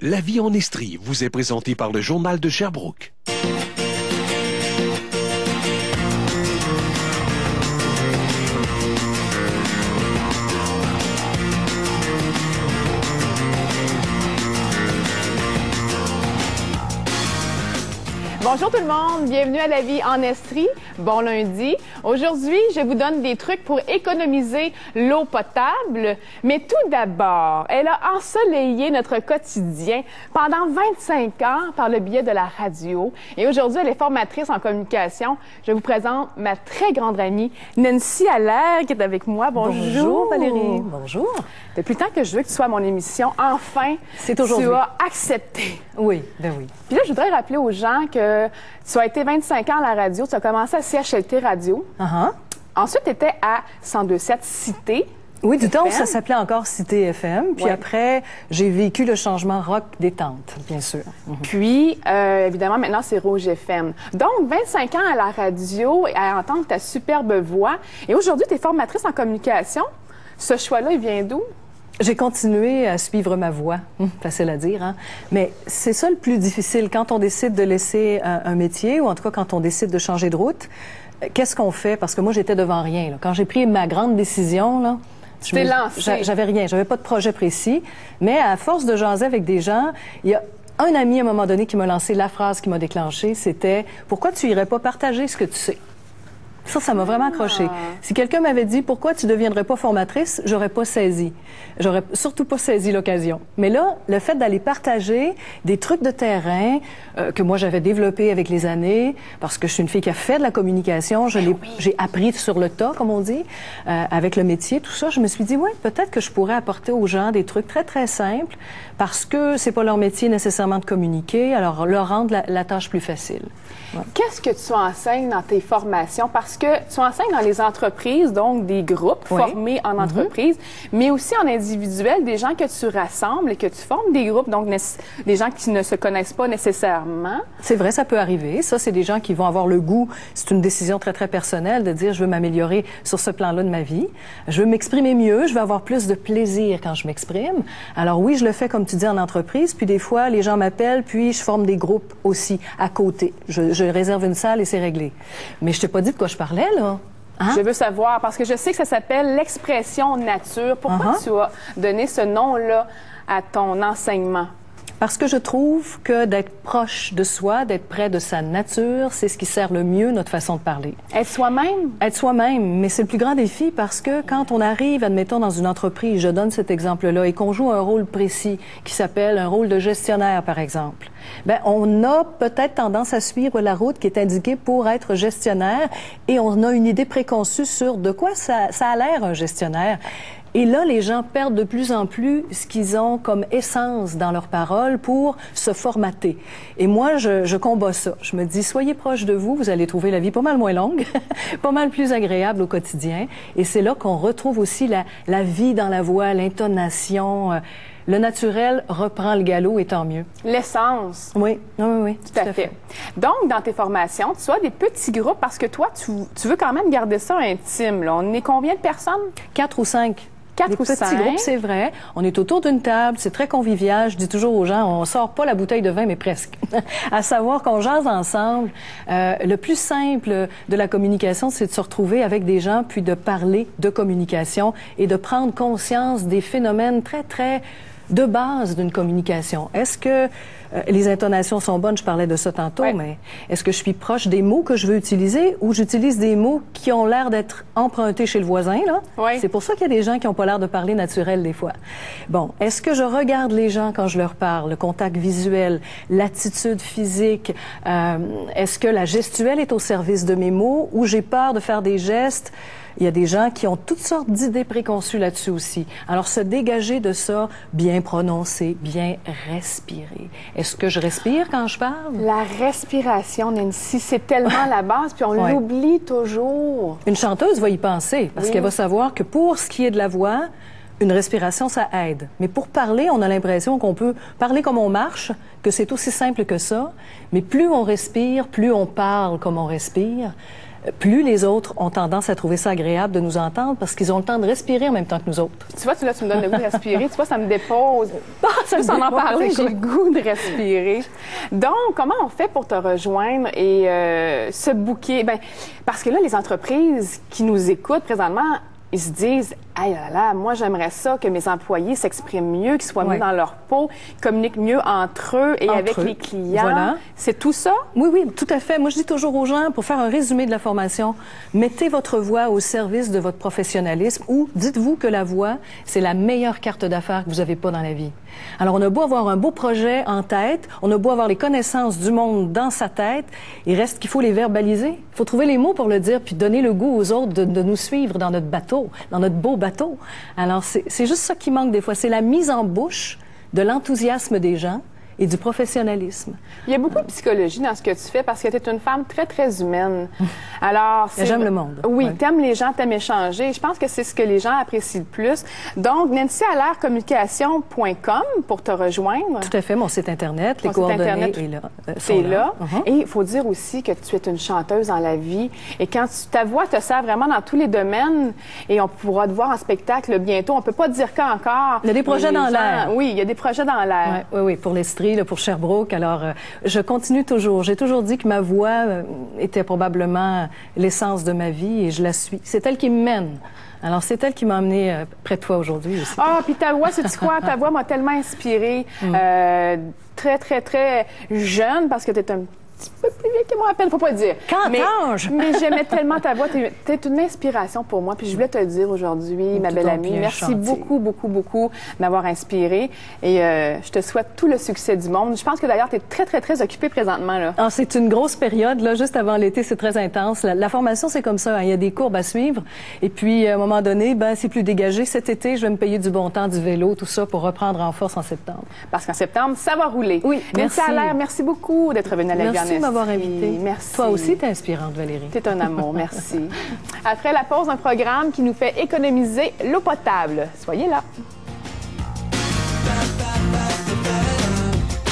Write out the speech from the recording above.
La vie en Estrie vous est présentée par le Journal de Sherbrooke. Bonjour tout le monde, bienvenue à la vie en Estrie. Bon lundi. Aujourd'hui, je vous donne des trucs pour économiser l'eau potable. Mais tout d'abord, elle a ensoleillé notre quotidien pendant 25 ans par le biais de la radio. Et aujourd'hui, elle est formatrice en communication. Je vous présente ma très grande amie Nancy Allaire qui est avec moi. Bonjour. Bonjour Valérie. Bonjour. Depuis le temps que je veux que tu sois à mon émission, enfin, C'est aujourd'hui. tu as accepté. Oui, ben oui. Puis là, je voudrais rappeler aux gens que tu as été 25 ans à la radio, tu as commencé à CHLT Radio. Uh-huh. Ensuite, tu étais à 102.7 Cité. Oui, du temps ça s'appelait encore Cité FM. Puis Ouais. après, j'ai vécu le changement rock détente, bien sûr. Mhm. Puis, euh, évidemment, maintenant, c'est Rouge FM. Donc, 25 ans à la radio et à entendre ta superbe voix. Et aujourd'hui, tu es formatrice en communication. Ce choix-là, il vient d'où? J'ai continué à suivre ma voie. Hum, facile à dire, hein? Mais c'est ça le plus difficile. Quand on décide de laisser un, un métier, ou en tout cas quand on décide de changer de route, euh, qu'est-ce qu'on fait? Parce que moi, j'étais devant rien. là. Quand j'ai pris ma grande décision, là, me- J'avais rien. J'avais pas de projet précis. Mais à force de jaser avec des gens, il y a un ami à un moment donné qui m'a lancé la phrase qui m'a déclenché, c'était pourquoi tu irais pas partager ce que tu sais? Ça, ça m'a vraiment accroché. Si quelqu'un m'avait dit pourquoi tu deviendrais pas formatrice, j'aurais pas saisi. J'aurais surtout pas saisi l'occasion. Mais là, le fait d'aller partager des trucs de terrain euh, que moi j'avais développés avec les années, parce que je suis une fille qui a fait de la communication, je l'ai, j'ai appris sur le tas, comme on dit, euh, avec le métier, tout ça. Je me suis dit, ouais, peut-être que je pourrais apporter aux gens des trucs très très simples, parce que c'est pas leur métier nécessairement de communiquer, alors leur rendre la, la tâche plus facile. Qu'est-ce que tu enseignes dans tes formations? Parce que tu enseignes dans les entreprises, donc des groupes Oui. formés en entreprise, mais aussi en individuel, des gens que tu rassembles et que tu formes des groupes, donc des gens qui ne se connaissent pas nécessairement. C'est vrai, ça peut arriver. Ça, c'est des gens qui vont avoir le goût. C'est une décision très, très personnelle de dire, je veux m'améliorer sur ce plan-là de ma vie. Je veux m'exprimer mieux. Je veux avoir plus de plaisir quand je m'exprime. Alors oui, je le fais, comme tu dis, en entreprise. Puis des fois, les gens m'appellent, puis je forme des groupes aussi à côté. Je, je réserve une salle et c'est réglé. Mais je t'ai pas dit de quoi je parlais, là. Hein? Je veux savoir, parce que je sais que ça s'appelle l'expression nature. Pourquoi Uh-huh. tu as donné ce nom-là à ton enseignement? Parce que je trouve que d'être proche de soi, d'être près de sa nature, c'est ce qui sert le mieux notre façon de parler. Être soi-même? Être soi-même, mais c'est le plus grand défi parce que quand on arrive, admettons, dans une entreprise, je donne cet exemple-là, et qu'on joue un rôle précis qui s'appelle un rôle de gestionnaire, par exemple, ben, on a peut-être tendance à suivre la route qui est indiquée pour être gestionnaire et on a une idée préconçue sur de quoi ça, ça a l'air un gestionnaire. Et là, les gens perdent de plus en plus ce qu'ils ont comme essence dans leurs paroles pour se formater. Et moi, je, je combats ça. Je me dis, soyez proche de vous, vous allez trouver la vie pas mal moins longue, pas mal plus agréable au quotidien. Et c'est là qu'on retrouve aussi la, la vie dans la voix, l'intonation. euh, Le naturel reprend le galop et tant mieux. L'essence. Oui, oui, oui. oui, Tout à fait. Donc, dans tes formations, tu as des petits groupes parce que toi, tu, tu veux quand même garder ça intime. Là. On est combien de personnes? Quatre ou cinq. Quatre Des ou petits cinq. groupes, c'est vrai. On est autour d'une table, c'est très convivial. Je dis toujours aux gens, on sort pas la bouteille de vin, mais presque. à savoir qu'on jase ensemble. Euh, le plus simple de la communication, c'est de se retrouver avec des gens, puis de parler de communication et de prendre conscience des phénomènes très, très de base d'une communication. Est-ce que euh, les intonations sont bonnes? Je parlais de ça tantôt, Ouais. mais est-ce que je suis proche des mots que je veux utiliser ou j'utilise des mots qui ont l'air d'être empruntés chez le voisin, là? C'est pour ça qu'il y a des gens qui n'ont pas l'air de parler naturel des fois. Bon, est-ce que je regarde les gens quand je leur parle, le contact visuel, l'attitude physique, euh, est-ce que la gestuelle est au service de mes mots ou j'ai peur de faire des gestes? Il y a des gens qui ont toutes sortes d'idées préconçues là-dessus aussi. Alors, se dégager de ça, bien prononcer, bien respirer. Est-ce que je respire quand je parle? La respiration, Nancy, c'est tellement la base, puis on Ouais. l'oublie toujours. Une chanteuse va y penser parce Oui. qu'elle va savoir que pour ce qui est de la voix, une respiration, ça aide. Mais pour parler, on a l'impression qu'on peut parler comme on marche, que c'est aussi simple que ça. Mais plus on respire, plus on parle comme on respire. Plus les autres ont tendance à trouver ça agréable de nous entendre parce qu'ils ont le temps de respirer en même temps que nous autres. Tu vois, tu, là, tu me donnes le goût de respirer. tu vois, ça me dépose. Ah, ça Juste me en parler, j'ai le goût de respirer. Donc, comment on fait pour te rejoindre et euh, se bouquer? Ben, parce que là, les entreprises qui nous écoutent présentement, ils se disent, hey là là, moi j'aimerais ça que mes employés s'expriment mieux, qu'ils soient Ouais. mieux dans leur peau, communiquent mieux entre eux et Entre avec eux. les clients. Voilà. C'est tout ça? Oui, oui, tout à fait. Moi, je dis toujours aux gens, pour faire un résumé de la formation, mettez votre voix au service de votre professionnalisme ou dites-vous que la voix, c'est la meilleure carte d'affaires que vous avez pas dans la vie. Alors, on a beau avoir un beau projet en tête, on a beau avoir les connaissances du monde dans sa tête, il reste qu'il faut les verbaliser. Il faut trouver les mots pour le dire, puis donner le goût aux autres de, de nous suivre dans notre bateau, dans notre beau bateau. Alors, c'est juste ça qui manque des fois. C'est la mise en bouche de l'enthousiasme des gens et du professionnalisme. Il y a beaucoup de psychologie dans ce que tu fais parce que tu es une femme très, très humaine. Alors, J'aime le monde. Oui, Ouais. t'aimes les gens, t'aimes échanger. Je pense que c'est ce que les gens apprécient le plus. Donc, nancyalaircommunication.com pour te rejoindre. Tout à fait, mon site Internet, les Ton site coordonnées Internet, est là, euh, C'est là. Mhm. Et il faut dire aussi que tu es une chanteuse dans la vie. Et quand tu- ta voix te sert vraiment dans tous les domaines, et on pourra te voir en spectacle bientôt, on peut pas dire quand encore. Il y a des projets les dans l'air. Oui, il y a des projets dans l'air. Oui, oui, pour là, pour Sherbrooke. Alors, euh, je continue toujours. J'ai toujours dit que ma voix euh, était probablement l'essence de ma vie et je la suis. C'est elle qui me mène. Alors, c'est elle qui m'a amené euh, près de toi aujourd'hui aussi. Ah, puis ta voix, c'est quoi? Ta voix m'a tellement inspirée. Mm. Très, très, très jeune, parce que tu es un petit peu plus vieille que moi à peine, faut pas le dire. Quand mais, mais j'aimais tellement ta voix. Tu es, une inspiration pour moi. Puis je voulais te le dire aujourd'hui, ma Tout belle amie. Merci gentil. beaucoup, beaucoup, beaucoup de m'avoir inspirée. Et euh, je te souhaite tout le succès du monde. Je pense que d'ailleurs, tu es très, très, très occupée présentement. Là. Ah, c'est une grosse période, là, juste avant l'été, c'est très intense. La, la formation, c'est comme ça, hein. il y a des courbes à suivre. Et puis, à un moment donné, ben, c'est plus dégagé. Cet été, je vais me payer du bon temps, du vélo, tout ça, pour reprendre en force en septembre. Parce qu'en septembre, ça va rouler. Oui, Nancy merci. Allaire, merci beaucoup d'être venue à la Merci de m'avoir invité. Merci. Toi aussi, t'es inspirante, Valérie. C'est un amour, merci. Après la pause, un programme qui nous fait économiser l'eau potable. Soyez là.